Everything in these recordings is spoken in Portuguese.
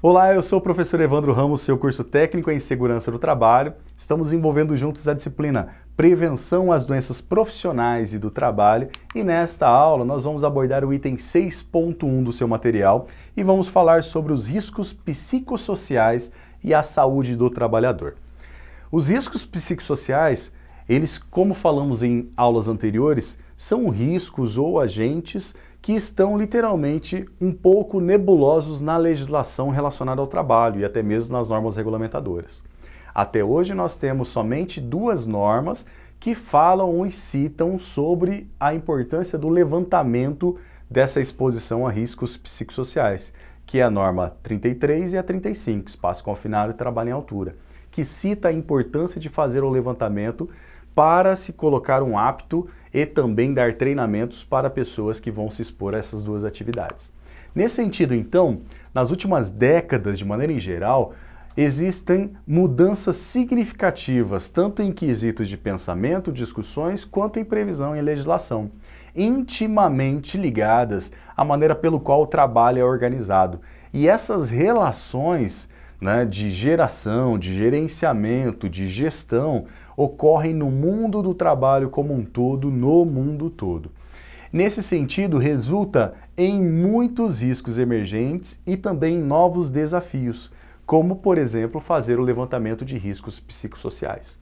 Olá, eu sou o professor Evandro Ramos, seu curso técnico em segurança do trabalho. Estamos desenvolvendo juntos a disciplina Prevenção às Doenças Profissionais e do Trabalho e nesta aula nós vamos abordar o item 6.1 do seu material e vamos falar sobre os riscos psicossociais e a saúde do trabalhador. Os riscos psicossociais, eles, como falamos em aulas anteriores, são riscos ou agentes que estão literalmente um pouco nebulosos na legislação relacionada ao trabalho e até mesmo nas normas regulamentadoras. Até hoje nós temos somente duas normas que falam e citam sobre a importância do levantamento dessa exposição a riscos psicossociais, que é a norma 33 e a 35, espaço confinado e trabalho em altura, que cita a importância de fazer o levantamento para se colocar um apto e também dar treinamentos para pessoas que vão se expor a essas duas atividades. Nesse sentido, então, nas últimas décadas, de maneira em geral, existem mudanças significativas, tanto em quesitos de pensamento, discussões, quanto em previsão e legislação, intimamente ligadas à maneira pelo qual o trabalho é organizado. E essas relações né, de geração, de gerenciamento, de gestão, ocorrem no mundo do trabalho como um todo, no mundo todo. Nesse sentido, resulta em muitos riscos emergentes e também novos desafios, como, por exemplo, fazer o levantamento de riscos psicossociais.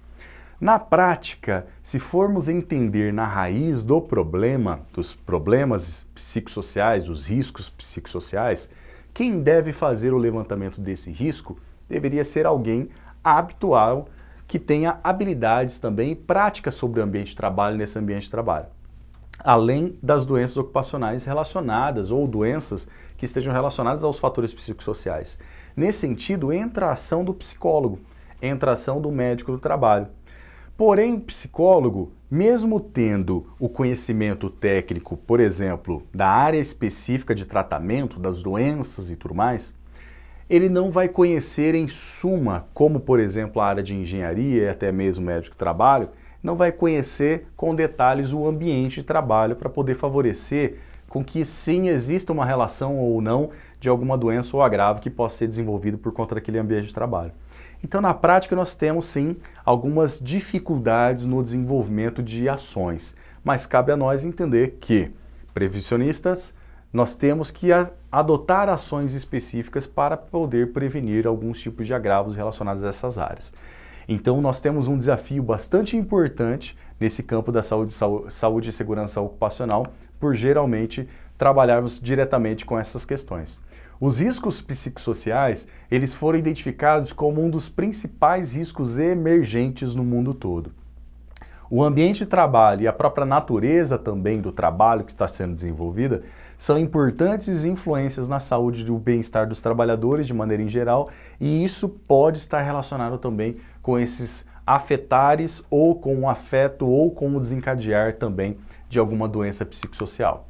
Na prática, se formos entender na raiz do problema, dos problemas psicossociais, dos riscos psicossociais, quem deve fazer o levantamento desse risco deveria ser alguém habitual que tenha habilidades também e práticas sobre o ambiente de trabalho nesse ambiente de trabalho. Além das doenças ocupacionais relacionadas ou doenças que estejam relacionadas aos fatores psicossociais. Nesse sentido, entra a ação do psicólogo, entra a ação do médico do trabalho. Porém, o psicólogo, mesmo tendo o conhecimento técnico, por exemplo, da área específica de tratamento das doenças e tudo mais, ele não vai conhecer em suma, como por exemplo a área de engenharia e até mesmo médico trabalho, não vai conhecer com detalhes o ambiente de trabalho para poder favorecer com que sim exista uma relação ou não de alguma doença ou agravo que possa ser desenvolvido por conta daquele ambiente de trabalho. Então, na prática, nós temos sim algumas dificuldades no desenvolvimento de ações, mas cabe a nós entender que previsionistas nós temos que adotar ações específicas para poder prevenir alguns tipos de agravos relacionados a essas áreas. Então, nós temos um desafio bastante importante nesse campo da saúde, saúde e segurança ocupacional, por geralmente trabalharmos diretamente com essas questões. Os riscos psicossociais, eles foram identificados como um dos principais riscos emergentes no mundo todo. O ambiente de trabalho e a própria natureza também do trabalho que está sendo desenvolvida são importantes influências na saúde e o bem-estar dos trabalhadores de maneira em geral, e isso pode estar relacionado também com esses afetares ou com o afeto ou com o desencadear também de alguma doença psicossocial.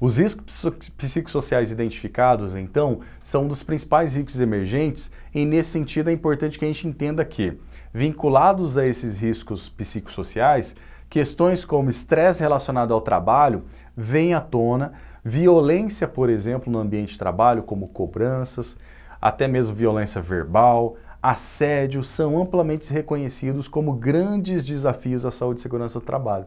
Os riscos psicossociais identificados, então, são um dos principais riscos emergentes e, nesse sentido, é importante que a gente entenda que, vinculados a esses riscos psicossociais, questões como estresse relacionado ao trabalho vêm à tona, violência, por exemplo, no ambiente de trabalho, como cobranças, até mesmo violência verbal, assédio, são amplamente reconhecidos como grandes desafios à saúde e segurança do trabalho.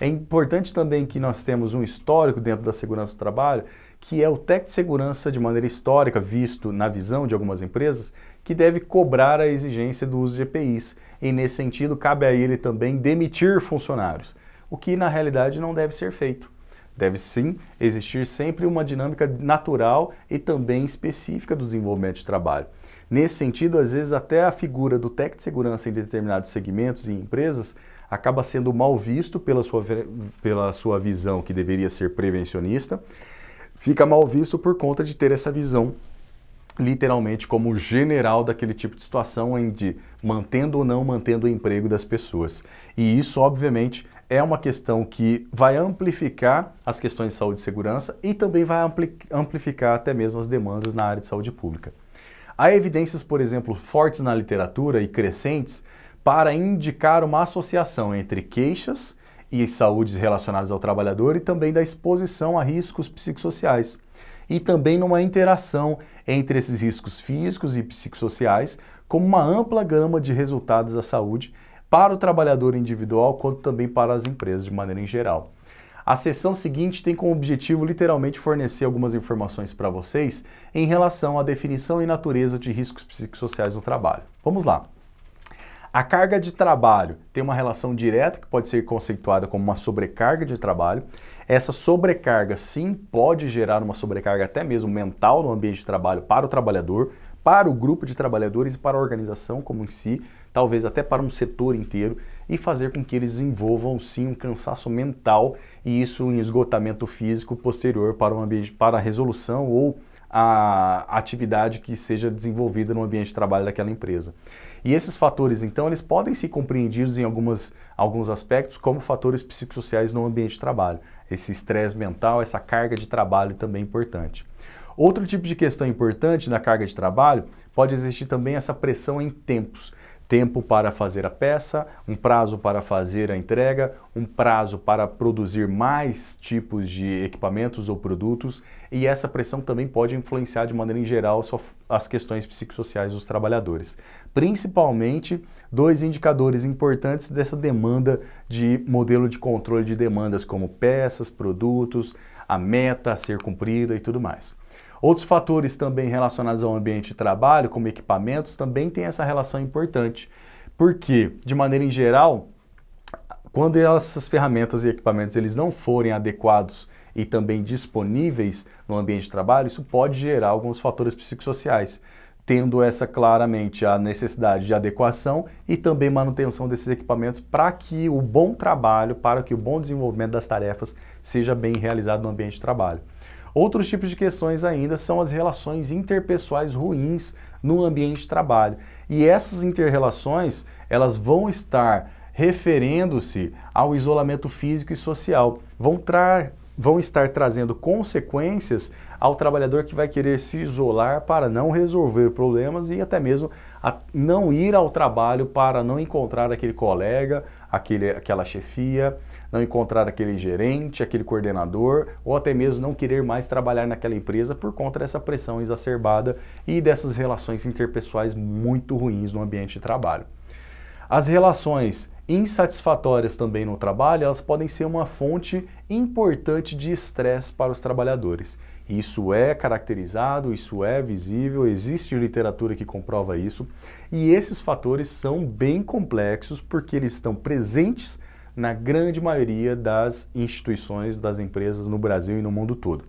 É importante também que nós temos um histórico dentro da segurança do trabalho, que é o técnico de segurança de maneira histórica, visto na visão de algumas empresas, que deve cobrar a exigência do uso de EPIs. E nesse sentido, cabe a ele também demitir funcionários, o que na realidade não deve ser feito. Deve sim existir sempre uma dinâmica natural e também específica do desenvolvimento de trabalho. Nesse sentido, às vezes até a figura do técnico de segurança em determinados segmentos e empresas acaba sendo mal visto pela sua, pela sua visão que deveria ser prevencionista, fica mal visto por conta de ter essa visão literalmente como general daquele tipo de situação em de mantendo ou não mantendo o emprego das pessoas. E isso, obviamente, é uma questão que vai amplificar as questões de saúde e segurança e também vai amplificar até mesmo as demandas na área de saúde pública. Há evidências, por exemplo, fortes na literatura e crescentes para indicar uma associação entre queixas e saúde relacionadas ao trabalhador e também da exposição a riscos psicossociais. e também numa interação entre esses riscos físicos e psicossociais, como uma ampla gama de resultados da saúde para o trabalhador individual, quanto também para as empresas de maneira em geral. A sessão seguinte tem como objetivo literalmente fornecer algumas informações para vocês em relação à definição e natureza de riscos psicossociais no trabalho. Vamos lá. A carga de trabalho tem uma relação direta que pode ser conceituada como uma sobrecarga de trabalho. Essa sobrecarga, sim, pode gerar uma sobrecarga até mesmo mental no ambiente de trabalho para o trabalhador, para o grupo de trabalhadores e para a organização como em si, talvez até para um setor inteiro, e fazer com que eles desenvolvam sim um cansaço mental e isso em esgotamento físico posterior para, um ambiente, para a resolução ou a atividade que seja desenvolvida no ambiente de trabalho daquela empresa. E esses fatores, então, eles podem ser compreendidos em algumas, alguns aspectos como fatores psicossociais no ambiente de trabalho. Esse estresse mental, essa carga de trabalho também é importante. Outro tipo de questão importante na carga de trabalho pode existir também essa pressão em tempos tempo para fazer a peça, um prazo para fazer a entrega, um prazo para produzir mais tipos de equipamentos ou produtos, e essa pressão também pode influenciar de maneira em geral as questões psicossociais dos trabalhadores. Principalmente dois indicadores importantes dessa demanda de modelo de controle de demandas, como peças, produtos, a meta a ser cumprida e tudo mais. Outros fatores também relacionados ao ambiente de trabalho, como equipamentos, também têm essa relação importante. Porque, de maneira em geral, quando essas ferramentas e equipamentos eles não forem adequados e também disponíveis no ambiente de trabalho, isso pode gerar alguns fatores psicossociais, tendo essa claramente a necessidade de adequação e também manutenção desses equipamentos para que o bom trabalho, para que o bom desenvolvimento das tarefas seja bem realizado no ambiente de trabalho. Outros tipos de questões ainda são as relações interpessoais ruins no ambiente de trabalho. E essas interrelações, elas vão estar referendo-se ao isolamento físico e social. Vão, tra vão estar trazendo consequências ao trabalhador que vai querer se isolar para não resolver problemas e até mesmo não ir ao trabalho para não encontrar aquele colega, aquele, aquela chefia, não encontrar aquele gerente, aquele coordenador, ou até mesmo não querer mais trabalhar naquela empresa por conta dessa pressão exacerbada e dessas relações interpessoais muito ruins no ambiente de trabalho. As relações insatisfatórias também no trabalho, elas podem ser uma fonte importante de estresse para os trabalhadores. Isso é caracterizado, isso é visível, existe literatura que comprova isso, e esses fatores são bem complexos porque eles estão presentes na grande maioria das instituições, das empresas no Brasil e no mundo todo.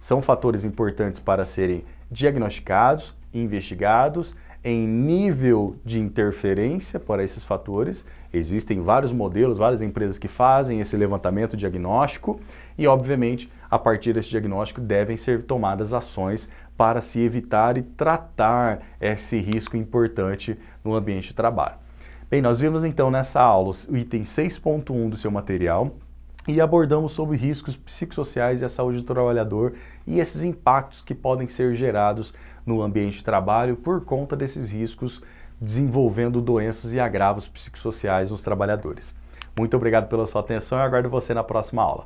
São fatores importantes para serem diagnosticados, investigados em nível de interferência para esses fatores. Existem vários modelos, várias empresas que fazem esse levantamento diagnóstico e, obviamente, a partir desse diagnóstico devem ser tomadas ações para se evitar e tratar esse risco importante no ambiente de trabalho. Bem, nós vimos então nessa aula o item 6.1 do seu material, e abordamos sobre riscos psicossociais e a saúde do trabalhador e esses impactos que podem ser gerados no ambiente de trabalho por conta desses riscos desenvolvendo doenças e agravos psicossociais nos trabalhadores. Muito obrigado pela sua atenção e aguardo você na próxima aula.